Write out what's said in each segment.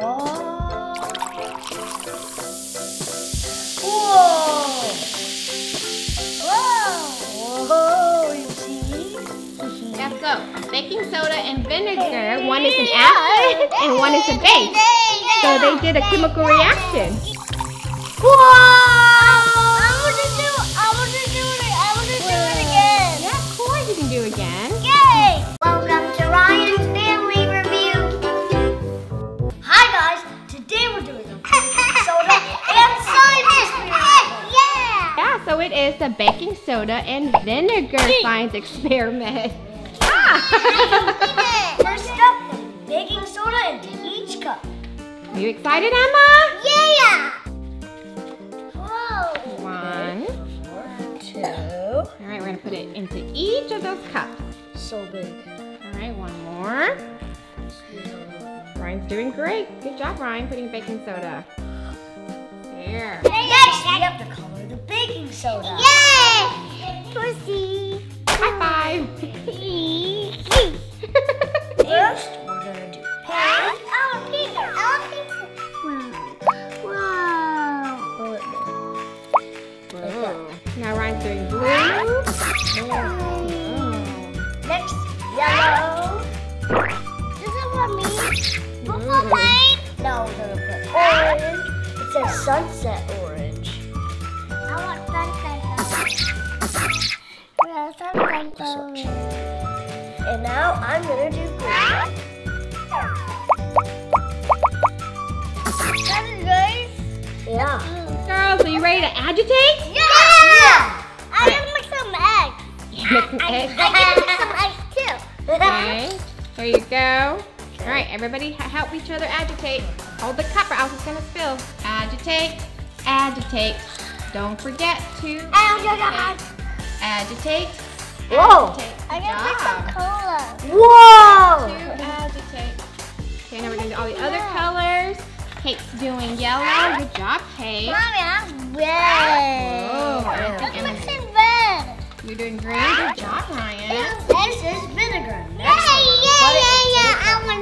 Oh. baking soda and vinegar, one is an acid and one is a base. So they did a chemical reaction. Whoa! I want to do I want to do it. I want to do it again. Yeah, of course you can do again. Baking soda and vinegar science experiment. Ah! First up, baking soda into each cup. Are you excited, Emma? Yeah! Whoa! One. Two. All right, we're gonna put it into each of those cups. So big. All right, one more. Ryan's doing great. Good job, Ryan, putting baking soda. There. Next, we have to baking soda. Yay! Pussy. Yeah, sunset. And now I'm gonna do green. That is nice. Yeah. Girls, are you ready to agitate? Yeah. I can make some eggs. Mix an egg. I can make some eggs too. Okay. Here you go. All right, everybody help each other agitate. Hold the cup or else it's gonna spill. Agitate, agitate. Don't forget to agitate. Agitate. I Good can make some job. cola. Whoa! To agitate. Okay, now we're gonna do all the other colors. Kate's doing yellow. Good job, Kate. Mommy, I'm red. Oh, I I'm think red. You're doing great. Good job, Ryan. This is vinegar. Yeah, Next, yeah, we're gonna put it yeah, yeah. I cup. wanna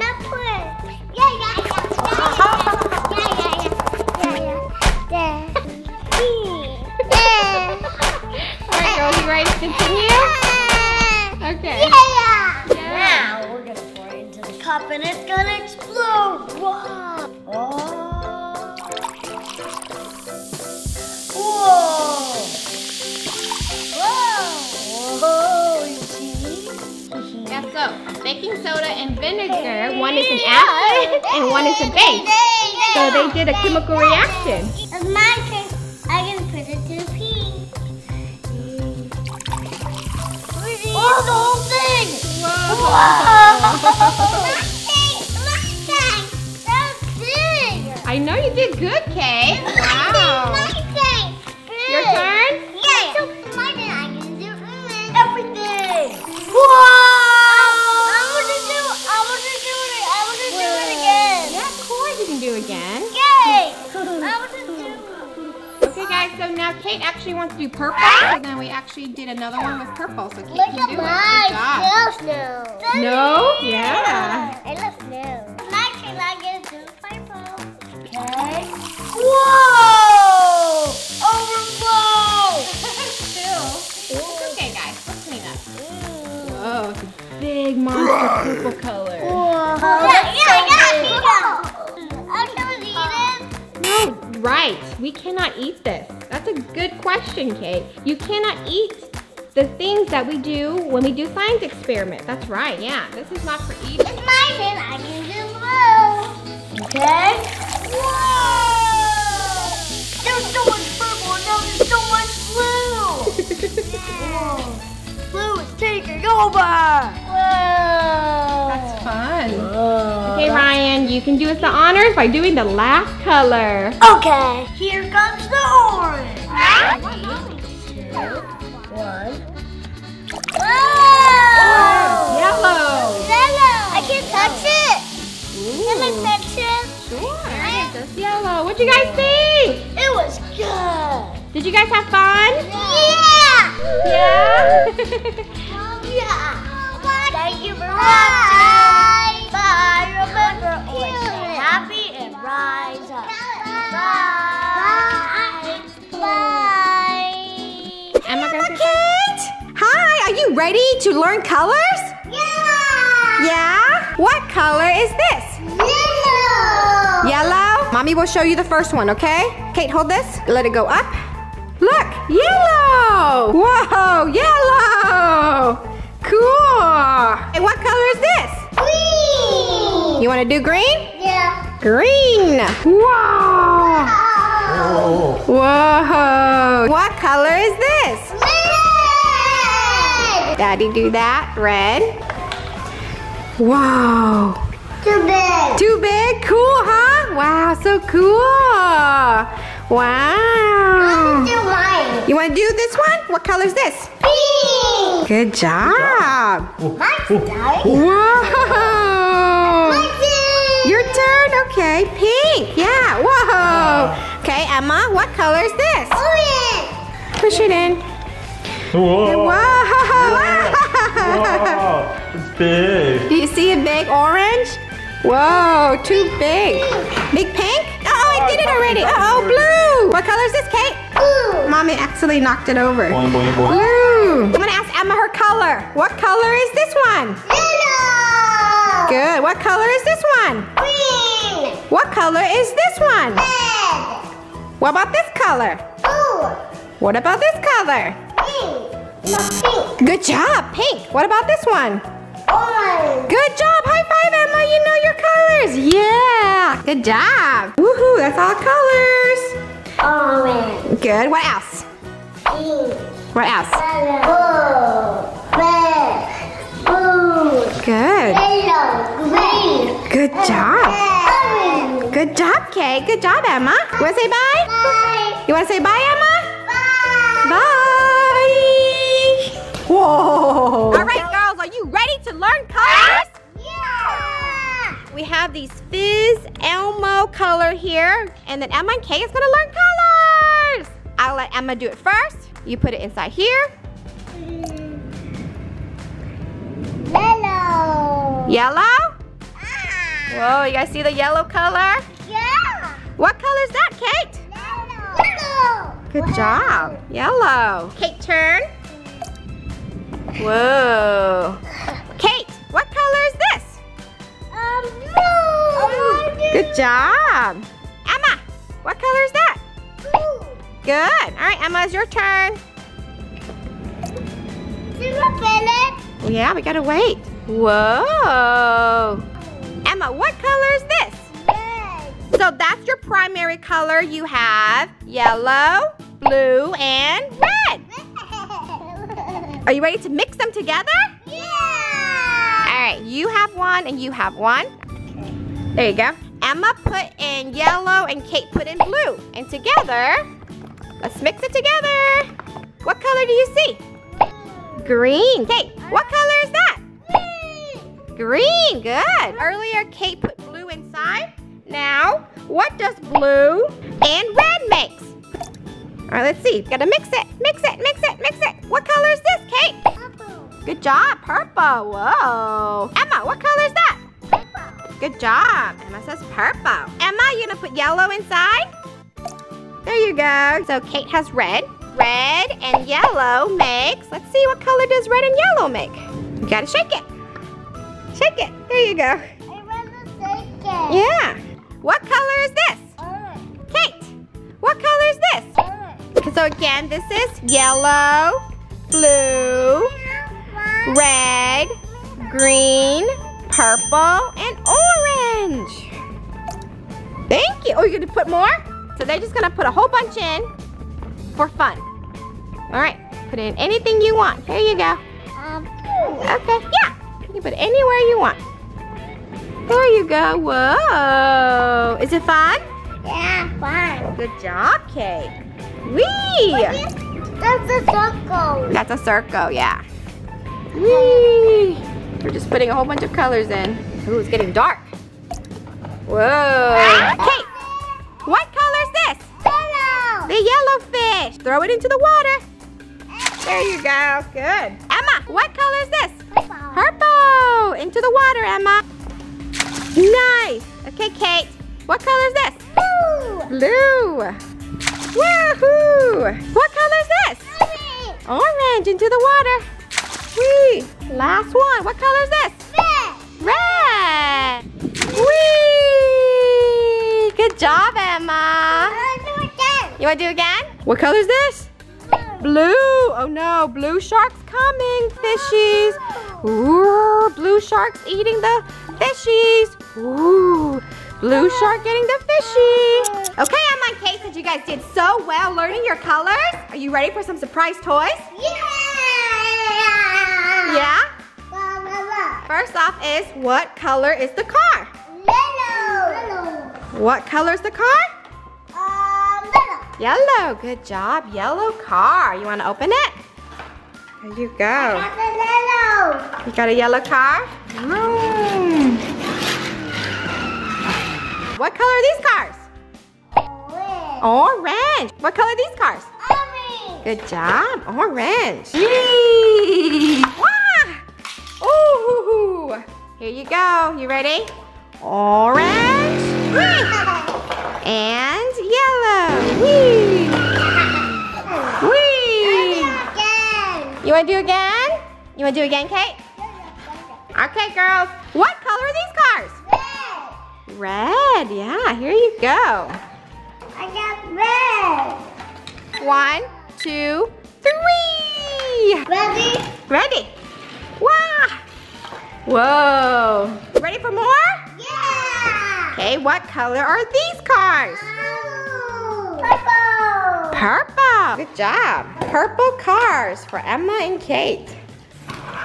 baking soda and vinegar, one is an acid and one is a base. So they did a chemical reaction. It's my turn. I can put it to pink. Oh, the whole thing! Mustang! Mustang! That's big! I know you did good, Kay. Wow. Kate actually wants to do purple, so then we actually did another one with purple, so Kate Look can do it. Good job. my snow. No? Yeah. I love snow. My turn. I can do purple. Okay. Whoa! Overflow! Still. It's okay, guys. Let's clean up. Whoa, it's a big monster purple color. Whoa! Oh, yeah, yeah, yeah, yeah. I can eat it. No, right. We cannot eat this. That's a good question, Kate. You cannot eat the things that we do when we do science experiments. That's right, yeah. This is not for eating. It's my turn. I can do blue. Okay. Whoa! There's so much purple and now there's so much blue! Whoa! Blue is taking over! Whoa! That's fun. Whoa. Okay, Ryan, you can do us the honors by doing the last color. Okay, here comes the orange. One. Whoa! Yellow. Yellow. I can touch it. Can I touch it? sure. Just yellow. What'd you guys think? It was good. Did you guys have fun? Yeah. Yeah. Yeah. Thank you for watching. Ready to learn colors? Yeah. Yeah? What color is this? Yellow. Yellow? Mommy will show you the first one, okay? Kate, hold this. Let it go up. Look, yellow! Whoa, yellow! Cool! And what color is this? Green. You want to do green? Yeah. Green! Whoa! Whoa! What color is this? Red. Daddy do that. Red. Wow. Too big. Too big? Cool, huh? Wow, so cool! Wow! Do mine. You want to do this one? What color is this? Pink. Good job! Mine's dark. Whoa! Your turn. Okay, pink. Yeah. Whoa. Okay, Emma. What color is this? Orange. Push it in. Whoa! Whoa. Wow, it's big. Do you see a big orange? Whoa, too big. Big pink? Oh, I did it already. Uh oh, blue. What color is this, Kate? Blue. Mommy accidentally knocked it over. Boing, boing, boing. Blue. I'm gonna ask Emma her color. What color is this one? Yellow. Good. What color is this one? Green. What color is this one? Red. What about this color? Blue. What about this color? Pink. Good job, pink. What about this one? Orange. Good job. High five, Emma. You know your colors. Yeah. Good job. Woohoo. That's all colors. Orange. Good. What else? Pink. What else? Blue. Red. Blue. Good. Yellow. Green. Good job. Orange. Good job, Kay. Good job, Emma. You want to say bye? Bye. You want to say bye, Emma? Whoa. All right, girls. Are you ready to learn colors? Yeah. We have these Fizz Elmo color here, and then Emma and Kay is gonna learn colors. I'll let Emma do it first. You put it inside here. Yellow. Yellow. Ah. Whoa, you guys see the yellow color? Yeah. What color is that, Kate? Yellow. Yellow. Good job. Yellow. Kate, turn. Whoa. Kate, what color is this? Um, blue. Good job. Emma, what color is that? Blue. Good. All right, Emma, it's your turn. Yeah, we gotta wait. Whoa. Emma, what color is this? Red. So that's your primary color. You have yellow, blue, and red. Are you ready to mix them together? yeah. All right, you have one and you have one. There you go. Emma put in yellow and Kate put in blue. And together, let's mix it together. What color do you see? Green. Kate, what color is that? Green, good. Earlier, Kate put blue inside. Now, what does blue and red makes? All right, let's see. Gotta mix it, mix it, mix it, mix it. What color is this, Kate? Purple. Good job, purple. Whoa. Emma, what color is that? Purple. Good job. Emma says purple. Emma, you gonna put yellow inside? There you go. So Kate has red. Red and yellow makes, let's see, what color does red and yellow make? You gotta shake it. Shake it. There you go. I want to take it. Yeah. What color is this? So again, this is yellow, blue, red, green, purple, and orange. Thank you. Oh, you're gonna put more? So they're just gonna put a whole bunch in for fun. All right, put in anything you want. Here you go. Um, Okay, yeah. You can put it anywhere you want. There you go. Whoa. Is it fun? yeah, fun. Good job, Kate. Whee! That's a circle. That's a circle, yeah. Whee! We're just putting a whole bunch of colors in. Ooh, it's getting dark. Whoa. Ah! Kate, what color is this? Yellow. The yellow fish. Throw it into the water. There you go. Good. Emma, what color is this? Purple. Purple. Into the water, Emma. Nice. Okay, Kate. What color is this? Blue. blue. Woohoo! What color is this? Orange into the water. Whee! Last one. What color is this? Red. Red. Whee! Good job, Emma. You want to do again? What color is this? Blue. Oh no, blue shark's coming, fishies. Ooh, blue shark's eating the fishies. Ooh, blue shark getting the fishy. Okay, you guys did so well learning your colors, are you ready for some surprise toys? Yeah? Yeah. First off is, what color is the car? Yellow! What color is the car? Yellow. Yellow, Good job. Yellow car. You want to open it? There you go. You got a yellow car? Mm. What color are these cars? Orange. What color are these cars? Orange. Good job. Orange. Yee. Wah! Ooh. Here you go. You ready? Orange. And yellow. Whee! Whee! You want to do again? You want to do again, Kate? Okay, girls. What color are these cars? Red. Red. Yeah, here you go. One, two, three. Ready? Ready? Wow. Whoa. Ready for more? Yeah! Okay, what color are these cars? Purple! Purple. Good job. Purple cars for Emma and Kate.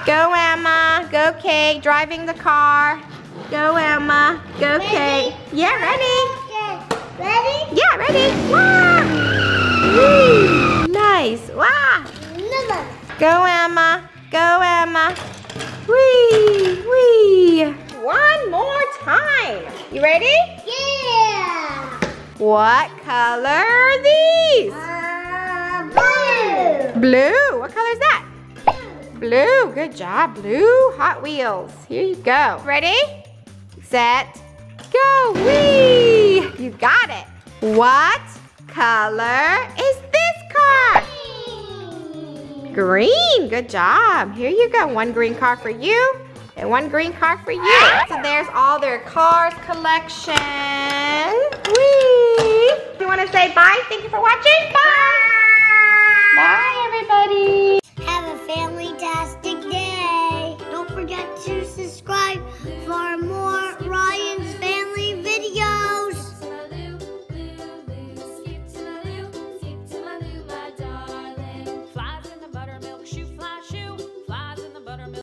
Go Emma. Go Kate. Driving the car. Go Emma. Go Ready? Kate. Yeah, ready. Ready? Yeah, ready. Wow. Nice. Wow. Go Emma. Go Emma. Whee. Whee. One more time. You ready? Yeah! What color are these? Uh, blue! Blue. What color is that? Blue. Good job, Blue. Hot Wheels. Here you go. Ready? Set. Go. Whee! You got it. What color is this car? Green. Good job. Here you go. One green car for you and one green car for you. So there's all their cars collection. Whee! You want to say bye? Thank you for watching. Bye. Bye, everybody.